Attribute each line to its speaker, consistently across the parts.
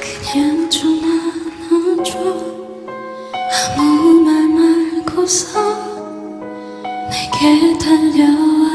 Speaker 1: 그냥 전화 놔줘,
Speaker 2: 아무 말 말고서 내게 달려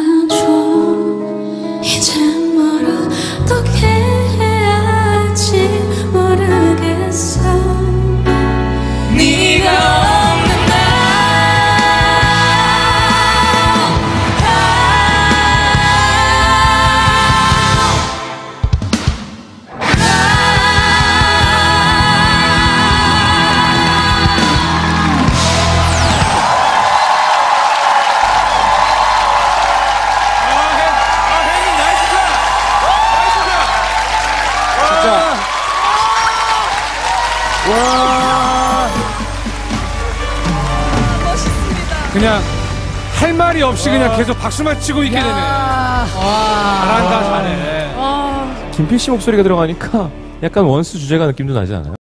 Speaker 2: 그냥 할 말이 없이 그냥 계속 박수만 치고 있게 되네. 잘한다, 잘해.
Speaker 3: 김필 씨 목소리가 들어가니까 약간 원스 주제가 느낌도 나지 않아요?